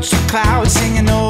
touch the clouds. Singing over.